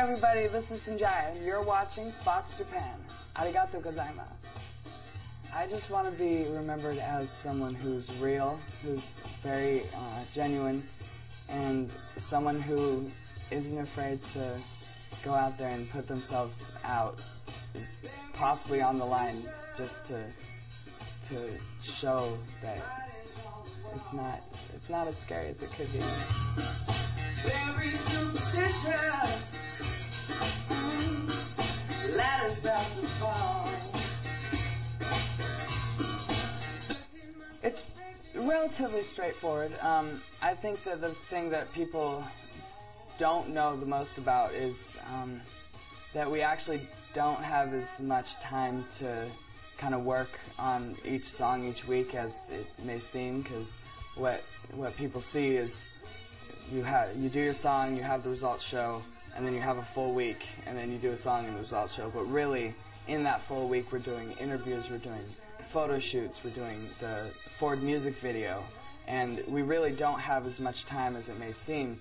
everybody, this is Sanjaya, and you're watching Fox Japan. Arigato gozaimasu. I just want to be remembered as someone who's real, who's very uh, genuine, and someone who isn't afraid to go out there and put themselves out, possibly on the line, just to to show that it's not it's not as scary as it could be. Very superstitious. Relatively straightforward. Um, I think that the thing that people don't know the most about is um, that we actually don't have as much time to kind of work on each song each week as it may seem because what what people see is you have you do your song, you have the results show, and then you have a full week, and then you do a song and the results show. But really, in that full week, we're doing interviews, we're doing photo shoots, we're doing the Ford music video, and we really don't have as much time as it may seem.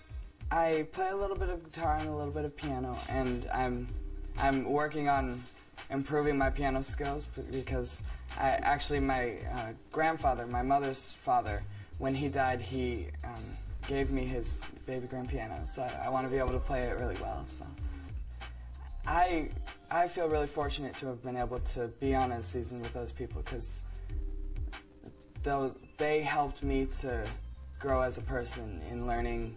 I play a little bit of guitar and a little bit of piano, and I'm I'm working on improving my piano skills because I actually my uh, grandfather, my mother's father, when he died, he um, gave me his baby grand piano, so I, I want to be able to play it really well. So I I feel really fortunate to have been able to be on a season with those people because they helped me to grow as a person in learning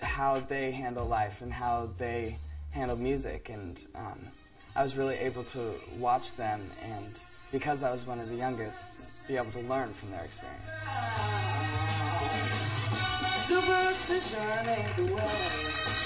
how they handle life and how they handle music and um, I was really able to watch them and because I was one of the youngest be able to learn from their experience. Superstition ain't the way.